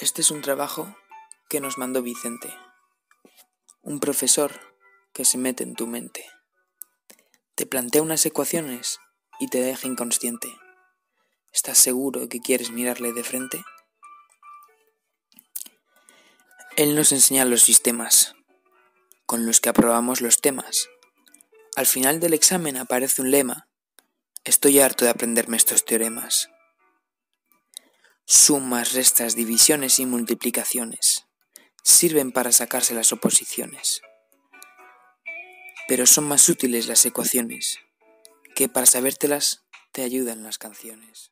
Este es un trabajo que nos mandó Vicente, un profesor que se mete en tu mente. Te plantea unas ecuaciones y te deja inconsciente. ¿Estás seguro que quieres mirarle de frente? Él nos enseña los sistemas con los que aprobamos los temas. Al final del examen aparece un lema. Estoy harto de aprenderme estos teoremas sumas, restas, divisiones y multiplicaciones. Sirven para sacarse las oposiciones. Pero son más útiles las ecuaciones, que para sabértelas te ayudan las canciones.